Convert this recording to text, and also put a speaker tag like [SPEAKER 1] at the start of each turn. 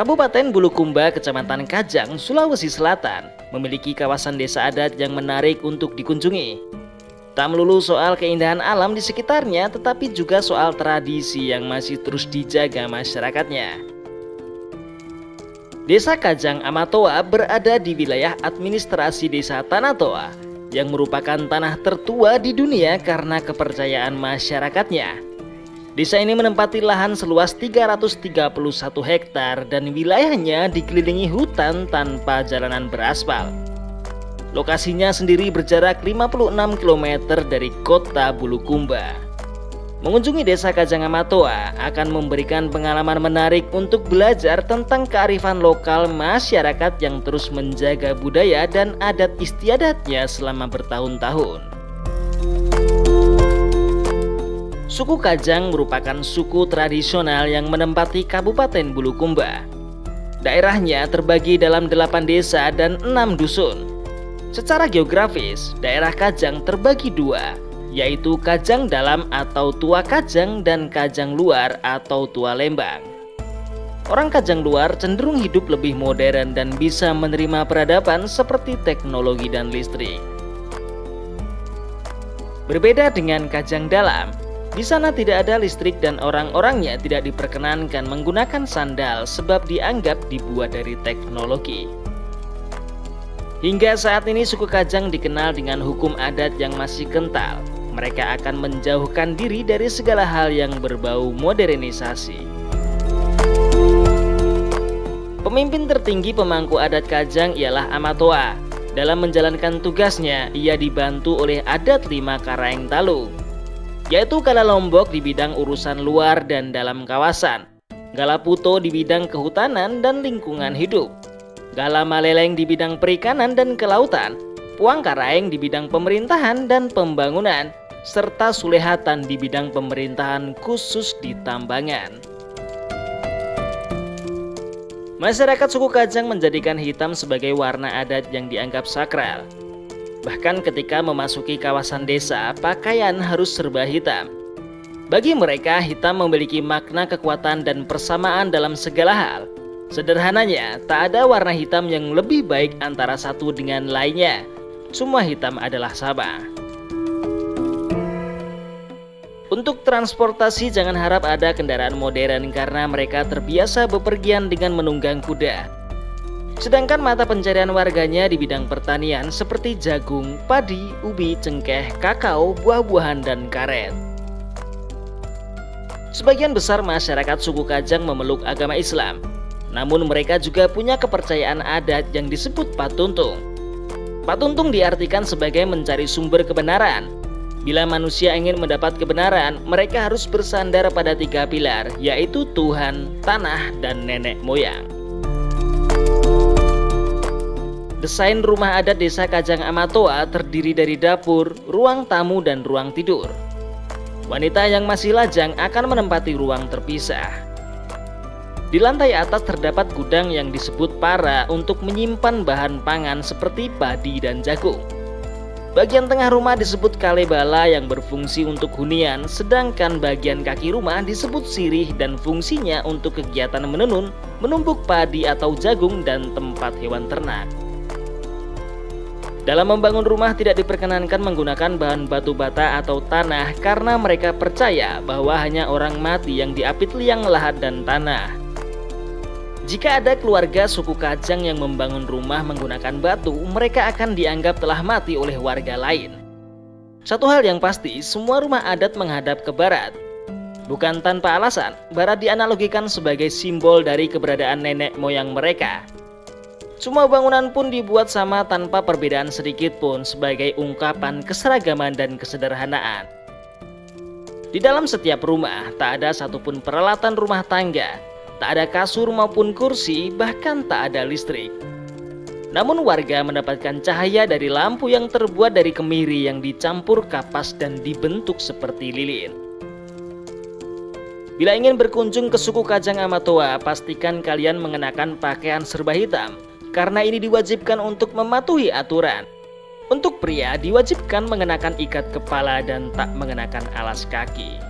[SPEAKER 1] Kabupaten Bulukumba, Kecamatan Kajang, Sulawesi Selatan, memiliki kawasan desa adat yang menarik untuk dikunjungi. Tak melulu soal keindahan alam di sekitarnya, tetapi juga soal tradisi yang masih terus dijaga masyarakatnya. Desa Kajang Amatoa berada di wilayah administrasi Desa Tanatoa, yang merupakan tanah tertua di dunia karena kepercayaan masyarakatnya. Desa ini menempati lahan seluas 331 hektar dan wilayahnya dikelilingi hutan tanpa jalanan beraspal. Lokasinya sendiri berjarak 56 km dari kota Bulukumba. Mengunjungi desa Kajangamatoa akan memberikan pengalaman menarik untuk belajar tentang kearifan lokal masyarakat yang terus menjaga budaya dan adat istiadatnya selama bertahun-tahun. Suku Kajang merupakan suku tradisional yang menempati Kabupaten Bulukumba. Daerahnya terbagi dalam delapan desa dan enam dusun. Secara geografis, daerah Kajang terbagi dua, yaitu Kajang Dalam atau Tua Kajang dan Kajang Luar atau Tua Lembang. Orang Kajang Luar cenderung hidup lebih modern dan bisa menerima peradaban seperti teknologi dan listrik. Berbeda dengan Kajang Dalam, di sana tidak ada listrik dan orang-orangnya tidak diperkenankan menggunakan sandal sebab dianggap dibuat dari teknologi. Hingga saat ini suku Kajang dikenal dengan hukum adat yang masih kental. Mereka akan menjauhkan diri dari segala hal yang berbau modernisasi. Pemimpin tertinggi pemangku adat Kajang ialah Amatoa. Dalam menjalankan tugasnya, ia dibantu oleh adat lima Karaeng Talu yaitu Kala Lombok di bidang urusan luar dan dalam kawasan, Gala Puto di bidang kehutanan dan lingkungan hidup, Gala Maleleng di bidang perikanan dan kelautan, Puang Karaeng di bidang pemerintahan dan pembangunan, serta Sulehatan di bidang pemerintahan khusus di tambangan. Masyarakat suku Kajang menjadikan hitam sebagai warna adat yang dianggap sakral. Bahkan ketika memasuki kawasan desa, pakaian harus serba hitam. Bagi mereka, hitam memiliki makna kekuatan dan persamaan dalam segala hal. Sederhananya, tak ada warna hitam yang lebih baik antara satu dengan lainnya. Semua hitam adalah sama. Untuk transportasi jangan harap ada kendaraan modern karena mereka terbiasa bepergian dengan menunggang kuda. Sedangkan mata pencarian warganya di bidang pertanian seperti jagung, padi, ubi, cengkeh, kakao, buah-buahan, dan karet. Sebagian besar masyarakat suku Kajang memeluk agama Islam, namun mereka juga punya kepercayaan adat yang disebut patuntung. Patuntung diartikan sebagai mencari sumber kebenaran. Bila manusia ingin mendapat kebenaran, mereka harus bersandar pada tiga pilar, yaitu Tuhan, tanah, dan nenek moyang. Desain rumah adat desa Kajang Amatoa terdiri dari dapur, ruang tamu, dan ruang tidur. Wanita yang masih lajang akan menempati ruang terpisah. Di lantai atas terdapat gudang yang disebut para untuk menyimpan bahan pangan seperti padi dan jagung. Bagian tengah rumah disebut kalebala yang berfungsi untuk hunian, sedangkan bagian kaki rumah disebut sirih dan fungsinya untuk kegiatan menenun, menumbuk padi atau jagung dan tempat hewan ternak. Dalam membangun rumah tidak diperkenankan menggunakan bahan batu bata atau tanah karena mereka percaya bahwa hanya orang mati yang diapit liang lahat dan tanah. Jika ada keluarga suku Kajang yang membangun rumah menggunakan batu, mereka akan dianggap telah mati oleh warga lain. Satu hal yang pasti, semua rumah adat menghadap ke barat. Bukan tanpa alasan, barat dianalogikan sebagai simbol dari keberadaan nenek moyang mereka. Semua bangunan pun dibuat sama tanpa perbedaan sedikit pun sebagai ungkapan keseragaman dan kesederhanaan. Di dalam setiap rumah tak ada satupun peralatan rumah tangga, tak ada kasur maupun kursi, bahkan tak ada listrik. Namun warga mendapatkan cahaya dari lampu yang terbuat dari kemiri yang dicampur kapas dan dibentuk seperti lilin. Bila ingin berkunjung ke suku Kajang Amatoa, pastikan kalian mengenakan pakaian serba hitam karena ini diwajibkan untuk mematuhi aturan. Untuk pria diwajibkan mengenakan ikat kepala dan tak mengenakan alas kaki.